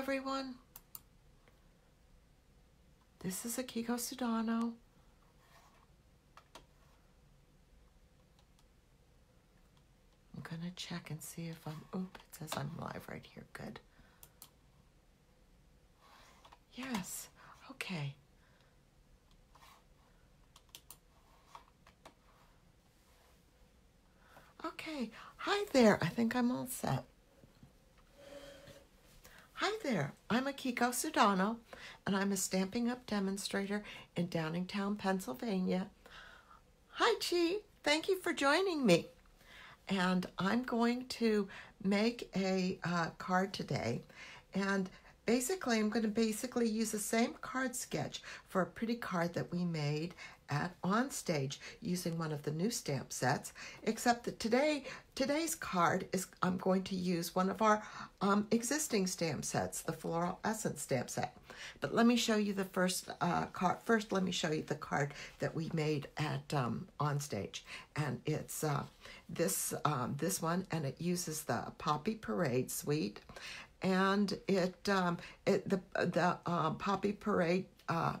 everyone. This is Akiko Sudano. I'm to check and see if I'm, oop, it says I'm live right here. Good. Yes, okay. Okay, hi there. I think I'm all set. There, I'm Akiko Sudano, and I'm a Stampin' Up! demonstrator in Downingtown, Pennsylvania. Hi, Chi. Thank you for joining me. And I'm going to make a uh, card today. And basically, I'm going to basically use the same card sketch for a pretty card that we made at on stage using one of the new stamp sets except that today today's card is I'm going to use one of our um, existing stamp sets the floral essence stamp set. But let me show you the first uh, card first let me show you the card that we made at um, on stage. And it's uh, this um, this one and it uses the poppy parade suite. And it um, it the the uh, poppy parade uh,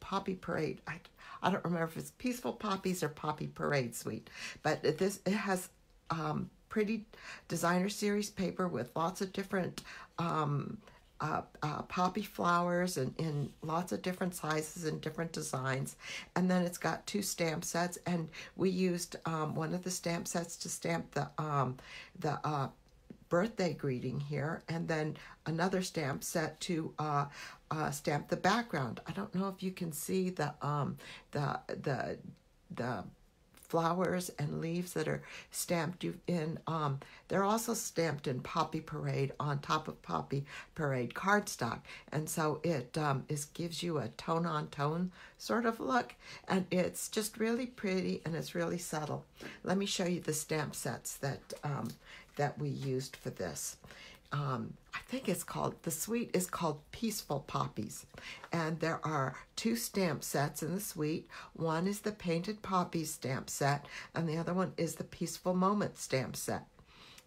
poppy parade I, I don't remember if it's Peaceful Poppies or Poppy Parade Suite, but this it has um, pretty designer series paper with lots of different um, uh, uh, poppy flowers and in lots of different sizes and different designs. And then it's got two stamp sets, and we used um, one of the stamp sets to stamp the um, the uh, birthday greeting here, and then another stamp set to uh, uh, stamp the background. I don't know if you can see the um, the the the flowers and leaves that are stamped in. Um, they're also stamped in Poppy Parade on top of Poppy Parade cardstock, and so it um, is gives you a tone on tone sort of look, and it's just really pretty and it's really subtle. Let me show you the stamp sets that um, that we used for this. Um, I think it's called, the suite is called Peaceful Poppies. And there are two stamp sets in the suite. One is the Painted Poppies stamp set, and the other one is the Peaceful Moment stamp set.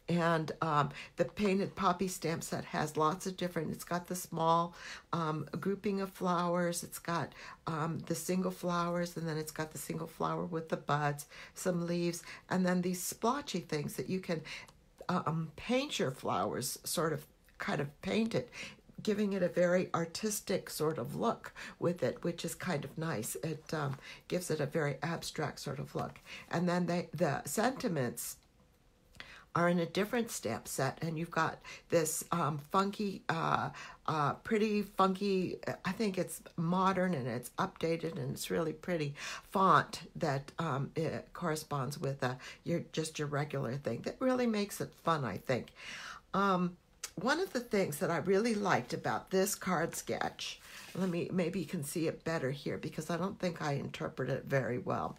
And um, the painted poppy stamp set has lots of different, it's got the small um, grouping of flowers, it's got um, the single flowers, and then it's got the single flower with the buds, some leaves, and then these splotchy things that you can um, paint your flowers, sort of kind of paint it, giving it a very artistic sort of look with it, which is kind of nice. It um, gives it a very abstract sort of look. And then they, the sentiments are in a different stamp set, and you've got this um, funky, uh, uh, pretty funky, I think it's modern and it's updated and it's really pretty font that um, corresponds with uh, your just your regular thing. That really makes it fun, I think. Um, one of the things that I really liked about this card sketch, let me, maybe you can see it better here because I don't think I interpret it very well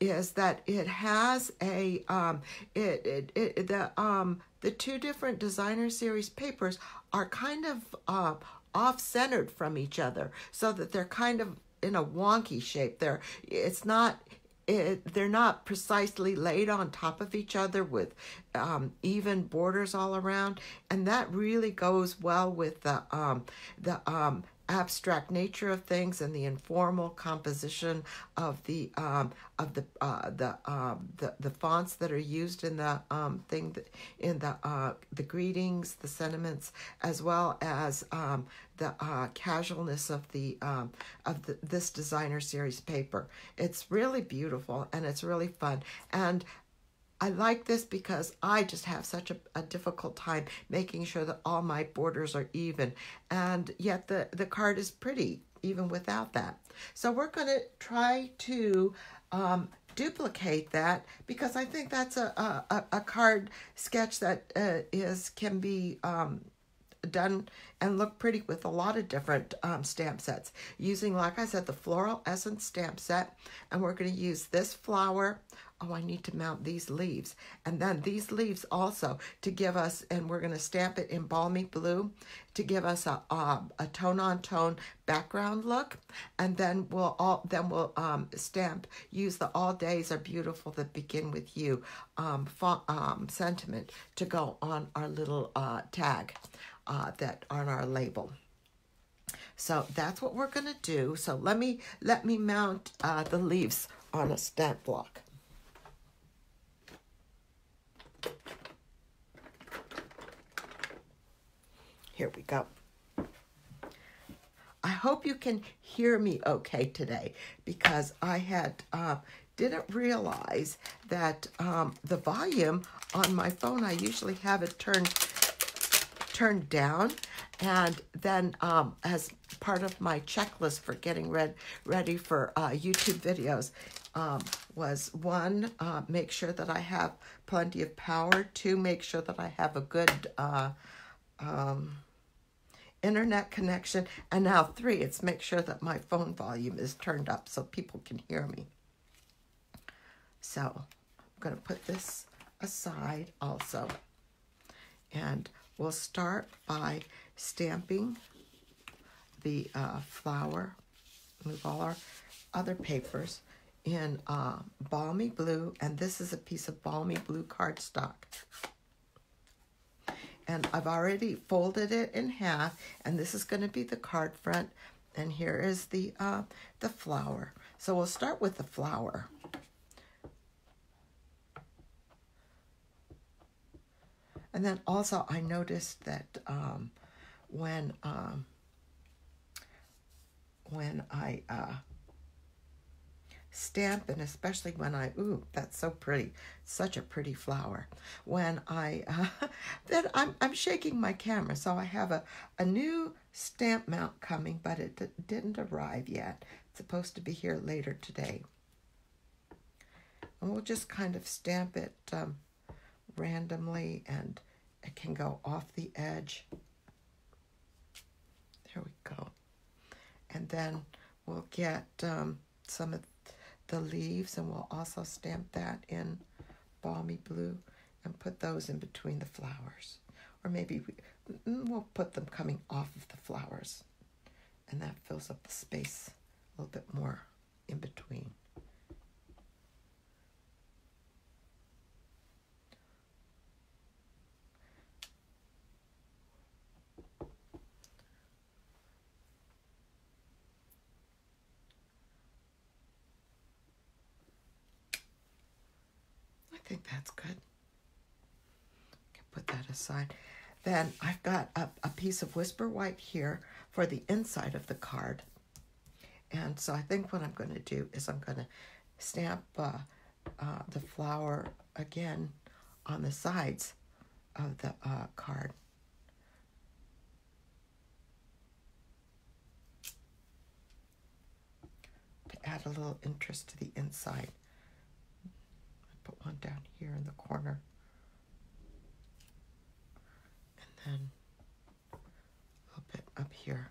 is that it has a um, it, it, it the um, the two different designer series papers are kind of uh, off centered from each other, so that they're kind of in a wonky shape. They're it's not it, they're not precisely laid on top of each other with um, even borders all around, and that really goes well with the um, the um, abstract nature of things and the informal composition of the um, of the uh, the, um, the the fonts that are used in the um, thing that, in the uh, the greetings, the sentiments, as well as um, the uh, casualness of the um, of the, this designer series paper. It's really beautiful and it's really fun and I like this because I just have such a, a, difficult time making sure that all my borders are even. And yet the, the card is pretty even without that. So we're going to try to um, duplicate that because I think that's a, a, a card sketch that uh, is can be um, done and look pretty with a lot of different um, stamp sets using like I said the floral essence stamp set and we're going to use this flower oh, I need to mount these leaves. And then these leaves also to give us, and we're going to stamp it in balmy blue to give us a, a, a tone on tone background look. And then we'll all, then we'll um, stamp, use the all days are beautiful that begin with you um, um, sentiment to go on our little uh, tag. uh, that on our label. So that's what we're going to do. So let me let me mount uh, the leaves on a stamp block. Here we go. I hope you can hear me okay today because I had uh, didn't realize that um, the volume on my phone I usually have it turned turned down and then um, as part of my checklist for getting red, ready for uh, YouTube videos um, was one, uh, make sure that I have plenty of power. Two, make sure that I have a good uh, um, internet connection. And now three, it's make sure that my phone volume is turned up so people can hear me. So I'm going to put this aside also. And we'll start by stamping the uh, flower, move all our other papers in uh, balmy blue, and this is a piece of balmy blue cardstock. And I've already folded it in half, and this is going to be the card front, and here is the uh, the flower. So we'll start with the flower. And then also I noticed that um, when um, when I uh, stamp and especially when I ooh that's so pretty. Such a pretty flower. When I uh, then I'm I'm shaking my camera so I have a a new stamp mount coming but it didn't arrive yet. It's supposed to be here later today. And we'll just kind of stamp it um, randomly and it can go off the edge. There we go. And then we'll get um, some of the leaves and we'll also stamp that in balmy blue and put those in between the flowers. Or maybe we, mm, we'll put them coming off of the flowers and that fills up the space a little bit more in between. think that's good. Can put that aside. Then I've got a, a piece of whisper white here for the inside of the card. And so I think what I'm going to do is I'm going to stamp uh, uh, the flower again on the sides of the uh, card. To add a little interest to the inside one down here in the corner. And then a little bit up here.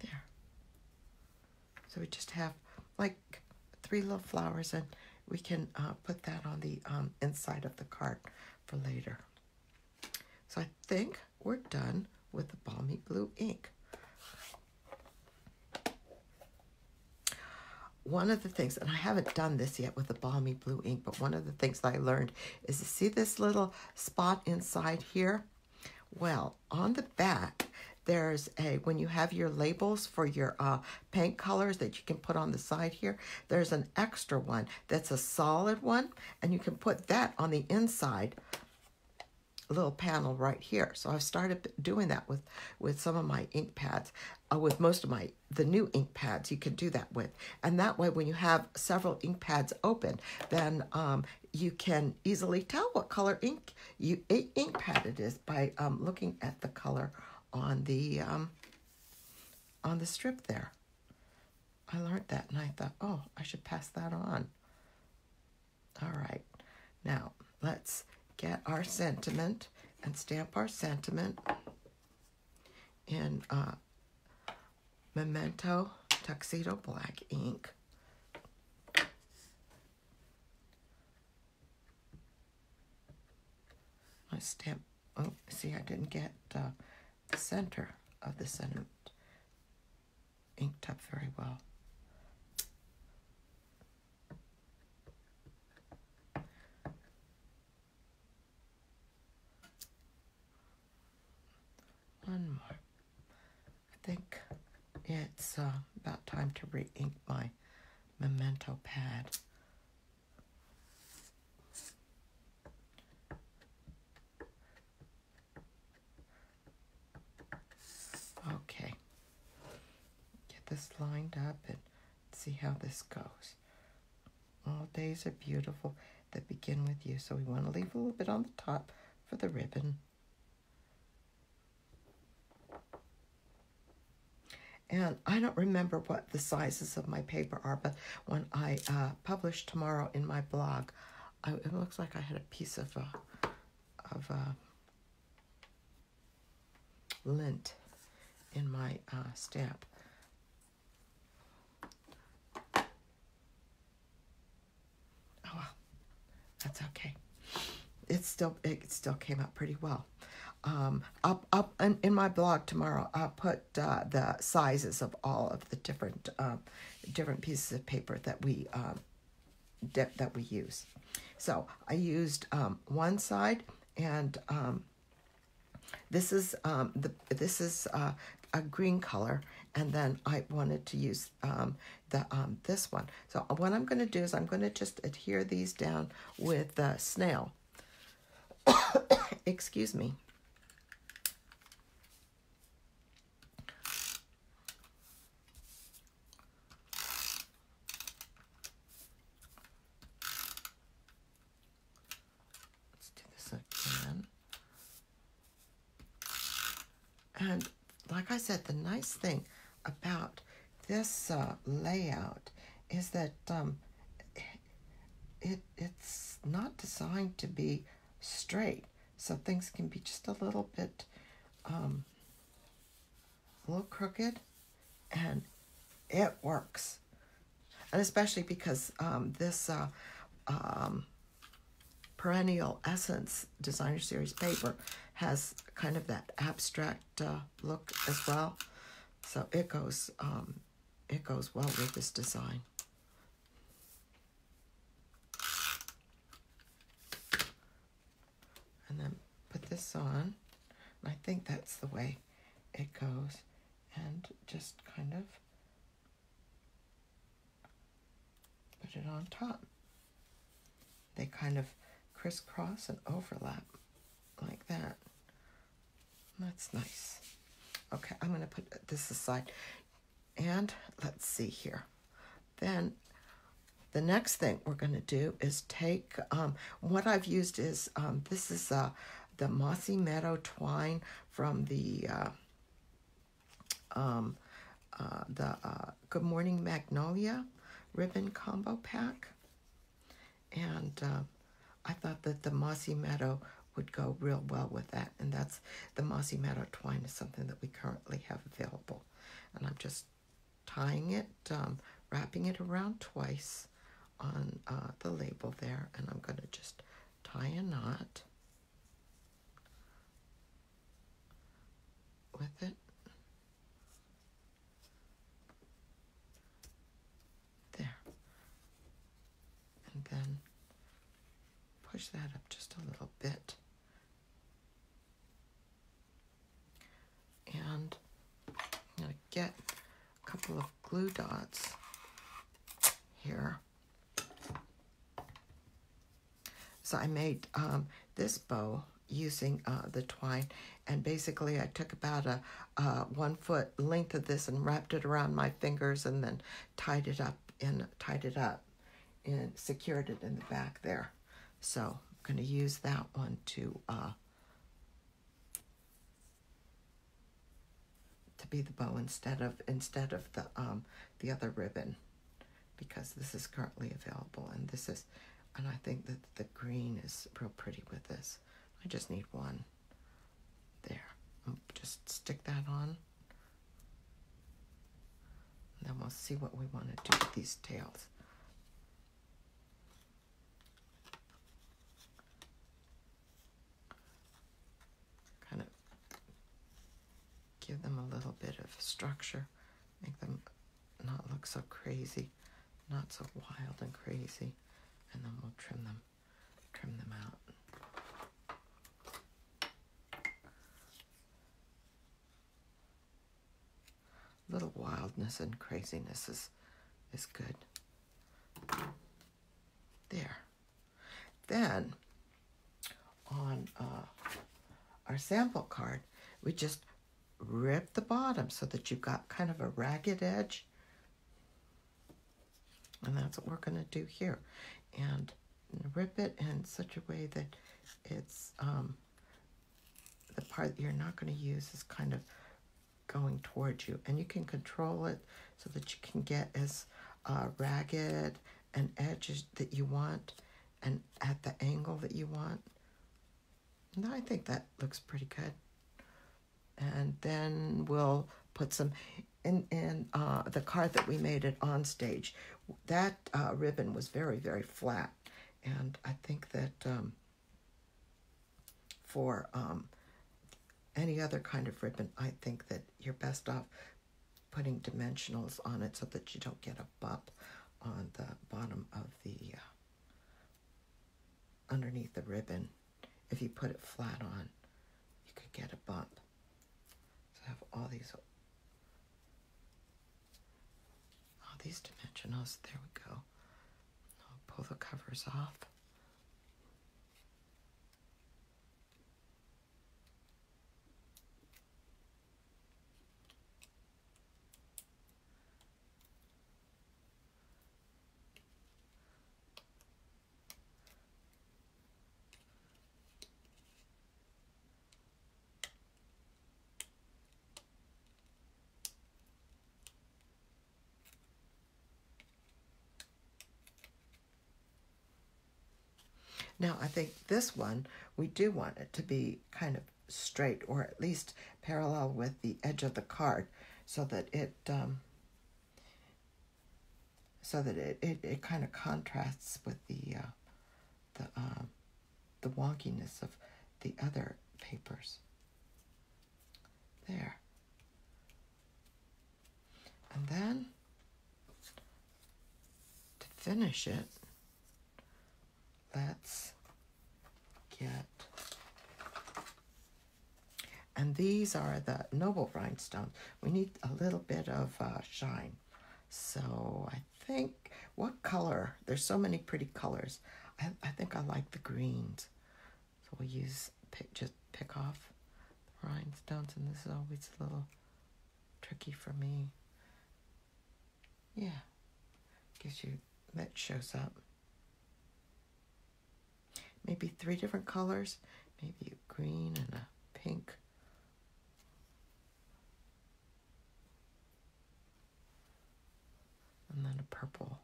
There. So we just have like three little flowers and we can uh, put that on the um, inside of the card for later. So I think we're done with the balmy blue ink. One of the things, and I haven't done this yet with the balmy blue ink, but one of the things I learned is to see this little spot inside here? Well, on the back, there's a, when you have your labels for your uh, paint colors that you can put on the side here, there's an extra one that's a solid one, and you can put that on the inside little panel right here. So I've started doing that with, with some of my ink pads. Uh, with most of my, the new ink pads, you can do that with. And that way, when you have several ink pads open, then um, you can easily tell what color ink you ink pad it is by um, looking at the color on the um, on the strip there. I learned that and I thought, oh, I should pass that on. All right, now let's get our sentiment and stamp our sentiment in uh, Memento Tuxedo Black ink. I stamp, oh, see, I didn't get uh, the center of the sentiment inked up very well. It's uh, about time to re-ink my memento pad. Okay. Get this lined up and see how this goes. All days are beautiful that begin with you, so we want to leave a little bit on the top for the ribbon. And I don't remember what the sizes of my paper are, but when I uh, publish tomorrow in my blog, I, it looks like I had a piece of uh, of uh, lint in my uh, stamp. Oh well, that's okay. It still it still came out pretty well. Um, up up in, in my blog tomorrow, I'll put uh, the sizes of all of the different uh, different pieces of paper that we um, that we use. So I used um, one side, and um, this is um, the this is uh, a green color, and then I wanted to use um, the um, this one. So what I'm going to do is I'm going to just adhere these down with the snail. Excuse me. And like I said, the thing about this uh, layout is that um, it it's not designed to be straight, so things can be just a little bit um, a little crooked, and it works. And especially because um, this uh, um, perennial essence designer series paper has kind of that abstract uh, look as well. So it goes, um, it goes well with this design. And then put this on. And I think that's the way it goes. And just kind of put it on top. They kind of crisscross and overlap like that. That's nice. Okay, I'm going to put this aside. And let's see here. Then the next thing we're going to do is take, um, what I've used is, um, this is uh, the Mossy Meadow twine from the, uh, um, uh, the uh, Good Morning Magnolia ribbon combo pack. And uh, I thought that the Mossy Meadow would go real well with that. And that's the Mossy Meadow twine is something that we currently have available. And I'm just tying it, um, wrapping it around twice on uh, the label there. And I'm going to just tie a knot with it. There. And then push that up just a little bit. And I'm going to get a couple of glue dots here. So I made um, this bow using uh, the twine and basically I took about a, one foot length of this and wrapped it around my fingers and then tied it up and tied it up and secured it in the back there. So I'm going to use that one to uh, to be the bow instead of instead of the um the other ribbon because this is currently available and this is and I think that the green is real pretty with this. I just need one there. Um, just stick that on. And then we'll see what we want to do with these tails. give them a little bit of structure, make them not look so crazy, not so wild and crazy, and then we'll trim them, trim them out. little wildness and craziness is is good. There. Then on uh, our sample card, we just rip the bottom so that you've got kind of a ragged edge. And that's what we're going to do here. And rip it in such a way that it's um, the part that you're not going to use is kind of going towards you. And you can control it so that you can get as uh, ragged and edges that you want and at the angle that you want. And I think that looks pretty good. And then we'll put some in, in uh, the card that we made it on stage. That uh, ribbon was very, very flat. And I think that um, for um, any other kind of ribbon, I think that you're best off putting dimensionals on it so that you don't get a bump on the bottom of the uh, underneath the ribbon. If you put it flat on, you could get a bump. Have all these all these dimensionals. There we go. I'll pull the covers off. Now, I think this one, we do want it to be kind of straight or at least parallel with the edge of the card so that it um, so that it, it, it kind of contrasts with the uh, the uh, the wonkiness of the other papers. There. And then to finish it, let's get, and these are the noble rhinestones. We need a little bit of uh, shine. So I think, what color? There's so many pretty colors. I, I think I like the greens. So we'll use, pick, just pick off the rhinestones, and this is always a little tricky for me. Yeah, gives you, that shows up maybe three different colors, maybe a green and a pink. And then a purple.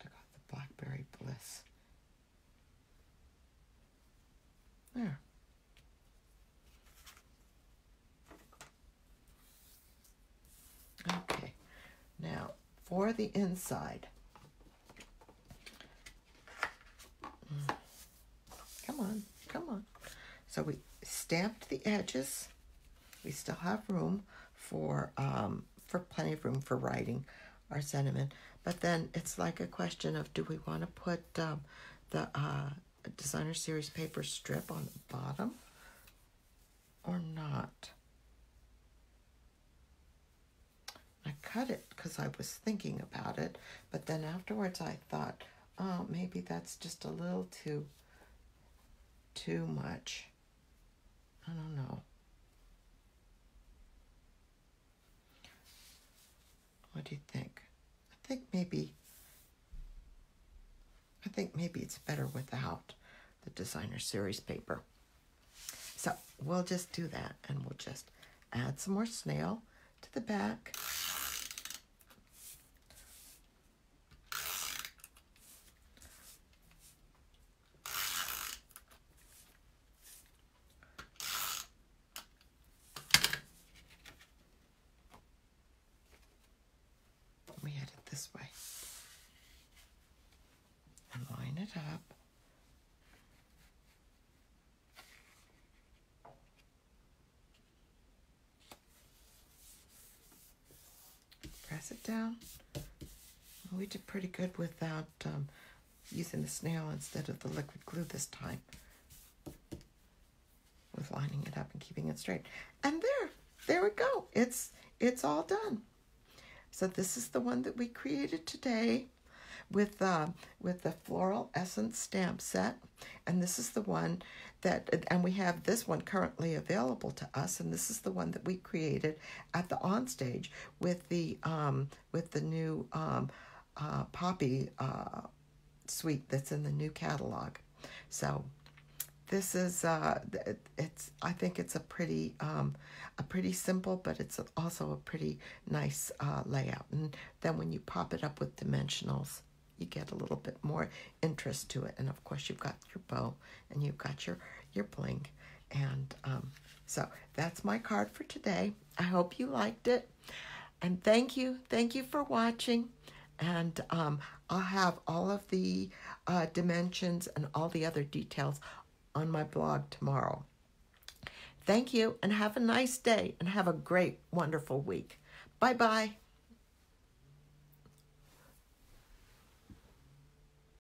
I got the blackberry bliss. There. Okay, now for the inside. Come on, come on. So we stamped the edges. We still have room for um, for plenty of room for writing our sentiment. But then it's like a question of do we want to put um, the uh, designer series paper strip on the bottom or not? I cut it because I was thinking about it, but then afterwards I thought, oh, maybe that's just a little too too much. I don't know. What do you think? I think maybe I think maybe it's better without the designer series paper. So we'll just do that and we'll just add some more snail to the back. It down. We did pretty good without um, using the snail instead of the liquid glue this time. with lining it up and keeping it straight. And there, there we go. It's it's all done. So this is the one that we created today with uh, with the floral essence stamp set, and this is the one that and we have this one currently available to us, and this is the one that we created at the onstage with the um, with the new um, uh, poppy uh, suite that's in the new catalog. So this is uh, it's I think it's a pretty um, a pretty simple, but it's also a pretty nice uh, layout. And then when you pop it up with dimensionals, you get a little bit more interest to it. And of course, you've got your bow and you've got your your bling. And um, so that's my card for today. I hope you liked it. And thank you, thank you for watching. And um, I'll have all of the uh, dimensions and all the other details on my blog tomorrow. Thank you and have a nice day and have a great, wonderful week. Bye bye.